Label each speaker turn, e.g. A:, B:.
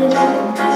A: 那叫什么